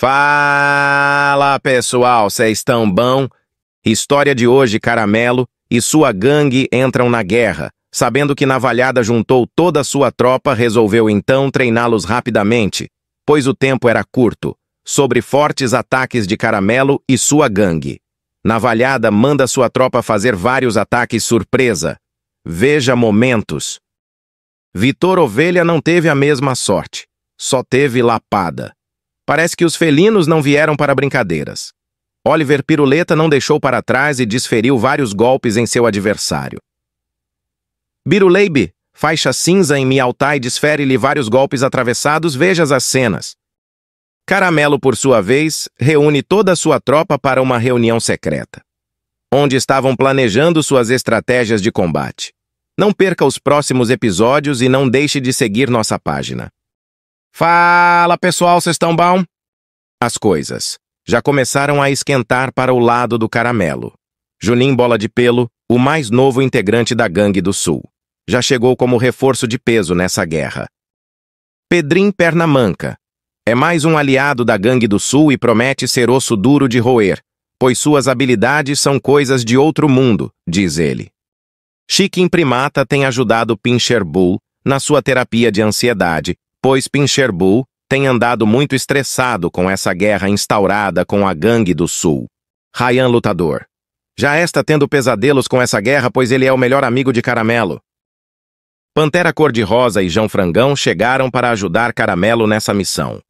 Fala, pessoal, vocês estão bom? História de hoje, Caramelo e sua gangue entram na guerra. Sabendo que Navalhada juntou toda a sua tropa, resolveu então treiná-los rapidamente, pois o tempo era curto, sobre fortes ataques de Caramelo e sua gangue. Navalhada manda sua tropa fazer vários ataques surpresa. Veja momentos. Vitor Ovelha não teve a mesma sorte, só teve lapada. Parece que os felinos não vieram para brincadeiras. Oliver Piruleta não deixou para trás e desferiu vários golpes em seu adversário. Biruleibe, faixa cinza em Mialtai, desfere-lhe vários golpes atravessados, vejas as cenas. Caramelo, por sua vez, reúne toda a sua tropa para uma reunião secreta, onde estavam planejando suas estratégias de combate. Não perca os próximos episódios e não deixe de seguir nossa página. Fala, pessoal, vocês estão bom? As coisas já começaram a esquentar para o lado do caramelo. Junim Bola de Pelo, o mais novo integrante da Gangue do Sul, já chegou como reforço de peso nessa guerra. Pedrim Pernamanca é mais um aliado da Gangue do Sul e promete ser osso duro de roer, pois suas habilidades são coisas de outro mundo, diz ele. Chiquim Primata tem ajudado Pincher Bull na sua terapia de ansiedade pois Pincherbu tem andado muito estressado com essa guerra instaurada com a gangue do Sul. Ryan Lutador. Já está tendo pesadelos com essa guerra, pois ele é o melhor amigo de Caramelo. Pantera Cor-de-Rosa e João Frangão chegaram para ajudar Caramelo nessa missão.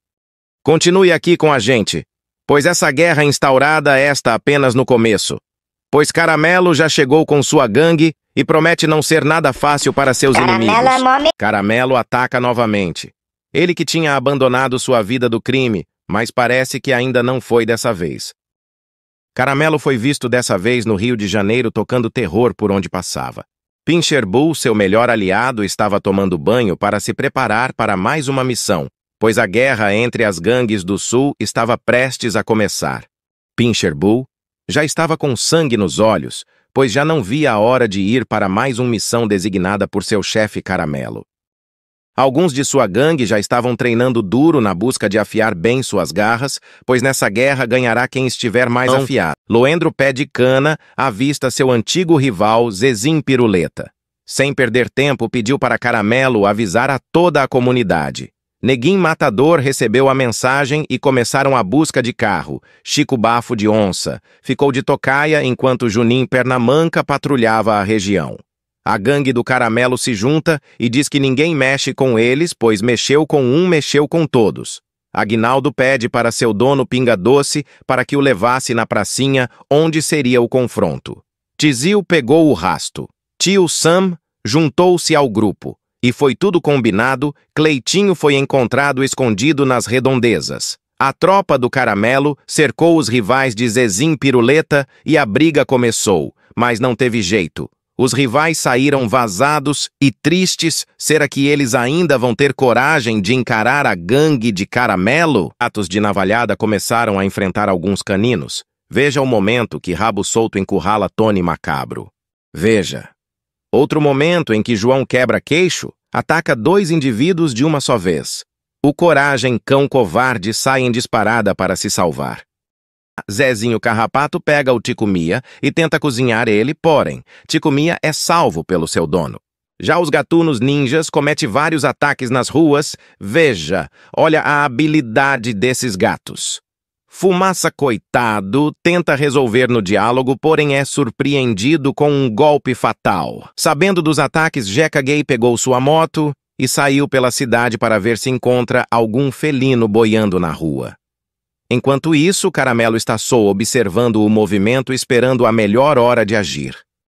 Continue aqui com a gente, pois essa guerra instaurada está apenas no começo. Pois Caramelo já chegou com sua gangue e promete não ser nada fácil para seus Caramelo inimigos. Caramelo ataca novamente. Ele que tinha abandonado sua vida do crime, mas parece que ainda não foi dessa vez. Caramelo foi visto dessa vez no Rio de Janeiro tocando terror por onde passava. Pincher Bull, seu melhor aliado, estava tomando banho para se preparar para mais uma missão, pois a guerra entre as gangues do Sul estava prestes a começar. Pincher Bull já estava com sangue nos olhos, pois já não via a hora de ir para mais uma missão designada por seu chefe Caramelo. Alguns de sua gangue já estavam treinando duro na busca de afiar bem suas garras, pois nessa guerra ganhará quem estiver mais Não. afiado. Loendro Pé de Cana avista seu antigo rival Zezim Piruleta. Sem perder tempo, pediu para Caramelo avisar a toda a comunidade. Neguim Matador recebeu a mensagem e começaram a busca de carro. Chico Bafo de Onça ficou de tocaia enquanto Junim Pernamanca patrulhava a região. A gangue do caramelo se junta e diz que ninguém mexe com eles, pois mexeu com um, mexeu com todos. Aguinaldo pede para seu dono Pinga Doce para que o levasse na pracinha, onde seria o confronto. Tizil pegou o rasto. Tio Sam juntou-se ao grupo. E foi tudo combinado, Cleitinho foi encontrado escondido nas redondezas. A tropa do caramelo cercou os rivais de Zezim Piruleta e a briga começou, mas não teve jeito. Os rivais saíram vazados e tristes. Será que eles ainda vão ter coragem de encarar a gangue de caramelo? Atos de navalhada começaram a enfrentar alguns caninos. Veja o momento que Rabo Solto encurrala Tony Macabro. Veja. Outro momento em que João quebra queixo, ataca dois indivíduos de uma só vez. O Coragem, cão covarde, sai em disparada para se salvar. Zezinho Carrapato pega o Ticumia e tenta cozinhar ele, porém, Ticumia é salvo pelo seu dono. Já os gatunos ninjas cometem vários ataques nas ruas. Veja, olha a habilidade desses gatos. Fumaça Coitado tenta resolver no diálogo, porém é surpreendido com um golpe fatal. Sabendo dos ataques, Jeca Gay pegou sua moto e saiu pela cidade para ver se encontra algum felino boiando na rua. Enquanto isso, Caramelo está só observando o movimento esperando a melhor hora de agir.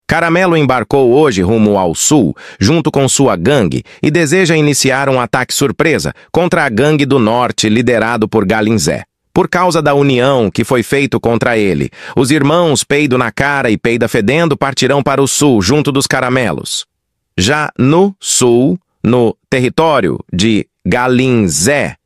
Caramelo embarcou hoje rumo ao sul, junto com sua gangue, e deseja iniciar um ataque surpresa contra a gangue do norte, liderado por Galinzé. Por causa da união que foi feito contra ele, os irmãos Peido na cara e Peida fedendo partirão para o sul, junto dos caramelos. Já no sul, no território de Galinzé,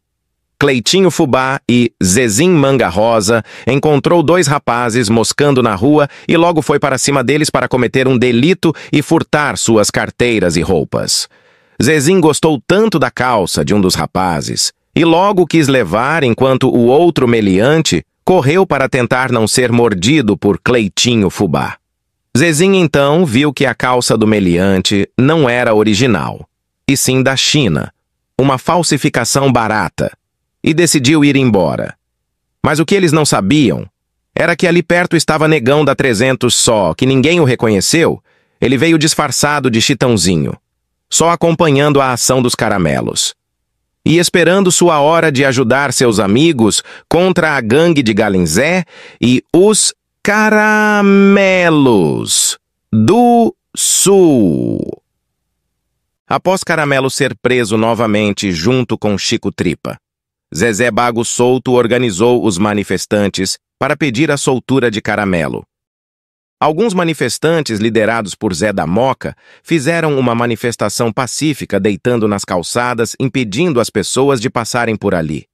Cleitinho Fubá e Zezim Manga Rosa encontrou dois rapazes moscando na rua e logo foi para cima deles para cometer um delito e furtar suas carteiras e roupas. Zezim gostou tanto da calça de um dos rapazes e logo quis levar enquanto o outro meliante correu para tentar não ser mordido por Cleitinho Fubá. Zezinho então viu que a calça do meliante não era original, e sim da China, uma falsificação barata, e decidiu ir embora. Mas o que eles não sabiam era que ali perto estava Negão da 300 só, que ninguém o reconheceu. Ele veio disfarçado de chitãozinho, só acompanhando a ação dos caramelos. E esperando sua hora de ajudar seus amigos contra a gangue de Galinzé e os Caramelos do Sul. Após Caramelo ser preso novamente junto com Chico Tripa, Zezé Bago Solto organizou os manifestantes para pedir a soltura de Caramelo. Alguns manifestantes, liderados por Zé da Moca, fizeram uma manifestação pacífica deitando nas calçadas, impedindo as pessoas de passarem por ali.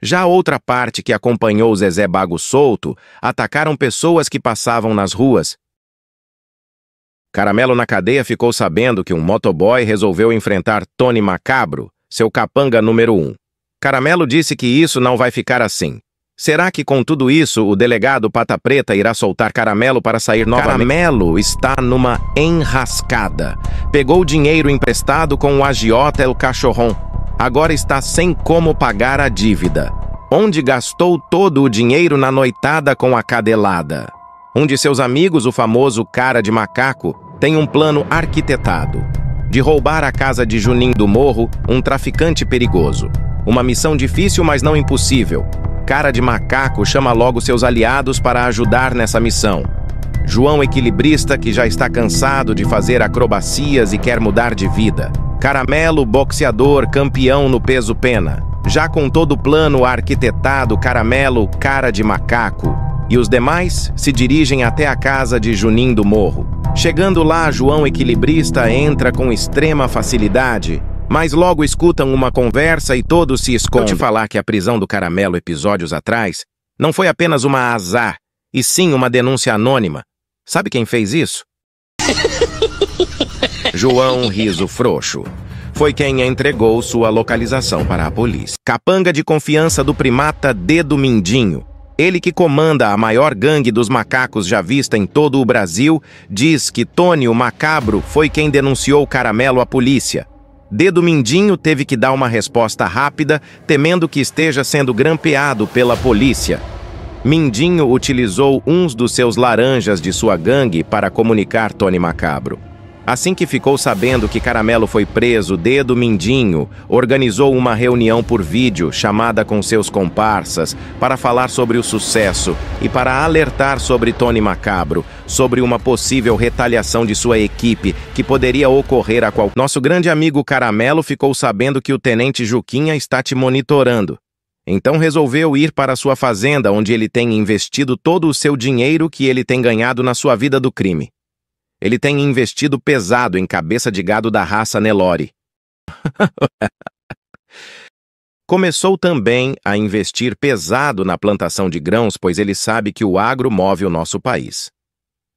Já outra parte que acompanhou Zezé Bago solto atacaram pessoas que passavam nas ruas. Caramelo na cadeia ficou sabendo que um motoboy resolveu enfrentar Tony Macabro, seu capanga número um. Caramelo disse que isso não vai ficar assim. Será que com tudo isso o delegado Pata Preta irá soltar Caramelo para sair novamente? Caramelo está numa enrascada. Pegou dinheiro emprestado com o agiota El Cachorrão agora está sem como pagar a dívida, onde gastou todo o dinheiro na noitada com a cadelada. Um de seus amigos, o famoso cara de macaco, tem um plano arquitetado de roubar a casa de Juninho do Morro, um traficante perigoso. Uma missão difícil, mas não impossível. Cara de macaco chama logo seus aliados para ajudar nessa missão. João Equilibrista, que já está cansado de fazer acrobacias e quer mudar de vida. Caramelo, boxeador, campeão no peso pena. Já com todo o plano arquitetado, Caramelo, cara de macaco. E os demais se dirigem até a casa de Junim do Morro. Chegando lá, João Equilibrista entra com extrema facilidade, mas logo escutam uma conversa e todos se escondem. Vou te falar que a prisão do Caramelo episódios atrás não foi apenas uma azar, e sim uma denúncia anônima, Sabe quem fez isso? João Riso Frouxo. Foi quem entregou sua localização para a polícia. Capanga de confiança do primata Dedo Mindinho. Ele que comanda a maior gangue dos macacos já vista em todo o Brasil, diz que Tony, o macabro, foi quem denunciou caramelo à polícia. Dedo Mindinho teve que dar uma resposta rápida, temendo que esteja sendo grampeado pela polícia. Mindinho utilizou uns dos seus laranjas de sua gangue para comunicar Tony Macabro. Assim que ficou sabendo que Caramelo foi preso, Dedo Mindinho organizou uma reunião por vídeo chamada com seus comparsas para falar sobre o sucesso e para alertar sobre Tony Macabro, sobre uma possível retaliação de sua equipe que poderia ocorrer a qual. Nosso grande amigo Caramelo ficou sabendo que o tenente Juquinha está te monitorando. Então resolveu ir para sua fazenda, onde ele tem investido todo o seu dinheiro que ele tem ganhado na sua vida do crime. Ele tem investido pesado em cabeça de gado da raça Nelore. Começou também a investir pesado na plantação de grãos, pois ele sabe que o agro move o nosso país.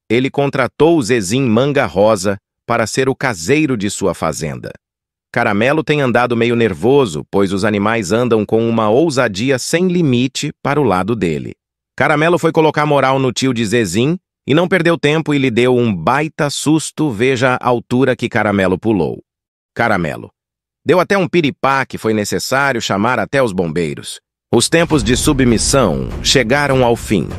Ele contratou o Zezim Manga Rosa para ser o caseiro de sua fazenda. Caramelo tem andado meio nervoso, pois os animais andam com uma ousadia sem limite para o lado dele. Caramelo foi colocar moral no tio de Zezim e não perdeu tempo e lhe deu um baita susto, veja a altura que Caramelo pulou. Caramelo. Deu até um piripá que foi necessário chamar até os bombeiros. Os tempos de submissão chegaram ao fim.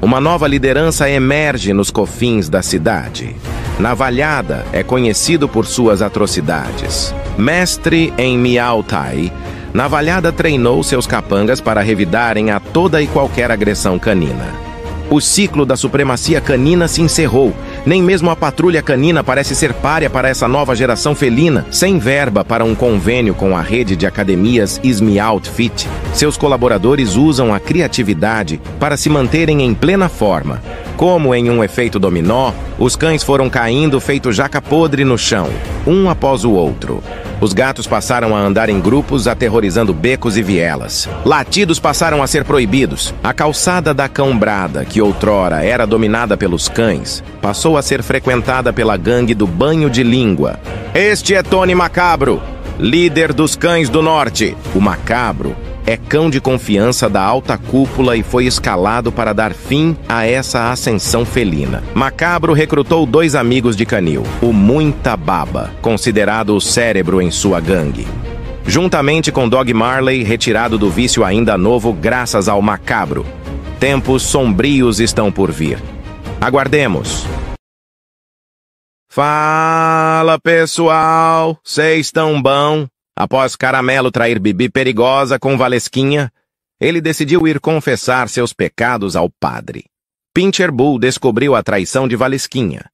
Uma nova liderança emerge nos cofins da cidade. Navalhada é conhecido por suas atrocidades. Mestre em Miao Tai, Navalhada treinou seus capangas para revidarem a toda e qualquer agressão canina. O ciclo da supremacia canina se encerrou. Nem mesmo a patrulha canina parece ser párea para essa nova geração felina. Sem verba para um convênio com a rede de academias Ismi Outfit, seus colaboradores usam a criatividade para se manterem em plena forma. Como em um efeito dominó, os cães foram caindo feito jaca podre no chão, um após o outro. Os gatos passaram a andar em grupos, aterrorizando becos e vielas. Latidos passaram a ser proibidos. A calçada da Cãobrada, que outrora era dominada pelos cães, passou a ser frequentada pela gangue do banho de língua. Este é Tony Macabro, líder dos cães do norte, o Macabro, é cão de confiança da alta cúpula e foi escalado para dar fim a essa ascensão felina. Macabro recrutou dois amigos de canil, o Muita Baba, considerado o cérebro em sua gangue. Juntamente com Dog Marley, retirado do vício ainda novo graças ao Macabro. Tempos sombrios estão por vir. Aguardemos. Fala, pessoal! Vocês tão bom? Após Caramelo trair Bibi perigosa com Valesquinha, ele decidiu ir confessar seus pecados ao padre. Pincher Bull descobriu a traição de Valesquinha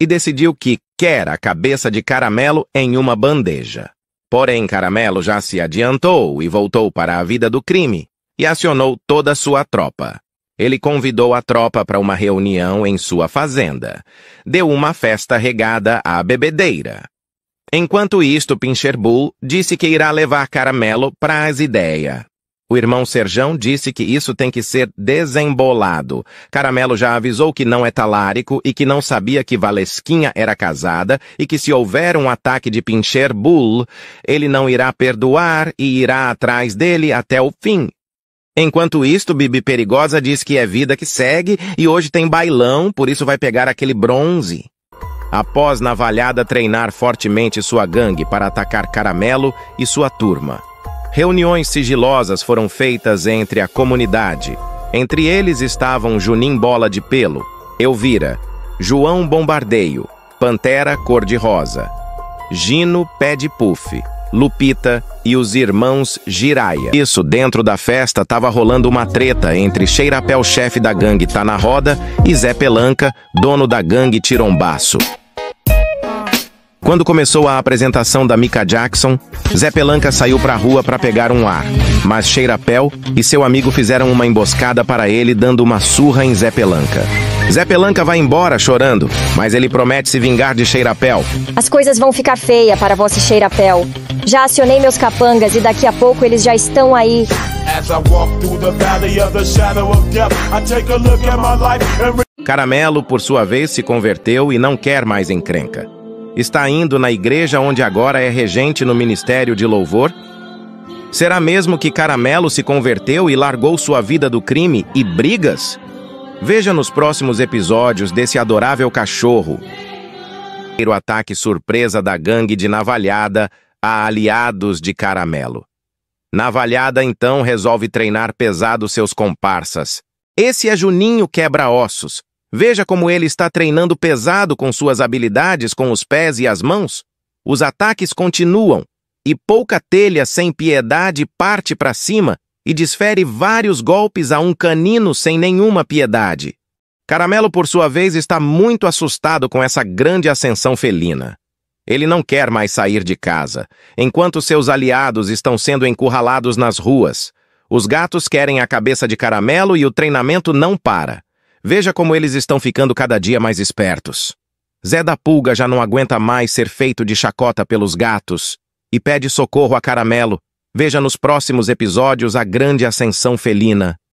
e decidiu que quer a cabeça de Caramelo em uma bandeja. Porém, Caramelo já se adiantou e voltou para a vida do crime e acionou toda sua tropa. Ele convidou a tropa para uma reunião em sua fazenda. Deu uma festa regada à bebedeira. Enquanto isto, Pincher Bull disse que irá levar Caramelo para as ideias. O irmão Serjão disse que isso tem que ser desembolado. Caramelo já avisou que não é talárico e que não sabia que Valesquinha era casada e que se houver um ataque de Pincher Bull, ele não irá perdoar e irá atrás dele até o fim. Enquanto isto, Bibi Perigosa diz que é vida que segue e hoje tem bailão, por isso vai pegar aquele bronze. Após Navalhada treinar fortemente sua gangue para atacar Caramelo e sua turma. Reuniões sigilosas foram feitas entre a comunidade. Entre eles estavam Junim Bola de Pelo, Elvira, João Bombardeio, Pantera Cor-de-Rosa, Gino Pé de Puff, Lupita e os irmãos Giraia. Isso, dentro da festa, estava rolando uma treta entre Cheirapéu, chefe da gangue Tá na Roda, e Zé Pelanca, dono da gangue Tirombaço. Quando começou a apresentação da Mika Jackson, Zé Pelanca saiu pra rua para pegar um ar, mas Cheirapéu e seu amigo fizeram uma emboscada para ele, dando uma surra em Zé Pelanca. Zé Pelanca vai embora chorando, mas ele promete se vingar de Cheirapéu. As coisas vão ficar feias para você Cheirapéu. Já acionei meus capangas e daqui a pouco eles já estão aí. Caramelo, por sua vez, se converteu e não quer mais encrenca está indo na igreja onde agora é regente no ministério de louvor? Será mesmo que Caramelo se converteu e largou sua vida do crime e brigas? Veja nos próximos episódios desse adorável cachorro. O ataque surpresa da gangue de Navalhada a aliados de Caramelo. Navalhada então resolve treinar pesado seus comparsas. Esse é Juninho Quebra-Ossos, Veja como ele está treinando pesado com suas habilidades com os pés e as mãos. Os ataques continuam, e pouca telha sem piedade parte para cima e desfere vários golpes a um canino sem nenhuma piedade. Caramelo, por sua vez, está muito assustado com essa grande ascensão felina. Ele não quer mais sair de casa, enquanto seus aliados estão sendo encurralados nas ruas. Os gatos querem a cabeça de Caramelo e o treinamento não para. Veja como eles estão ficando cada dia mais espertos. Zé da Pulga já não aguenta mais ser feito de chacota pelos gatos e pede socorro a Caramelo. Veja nos próximos episódios a grande ascensão felina.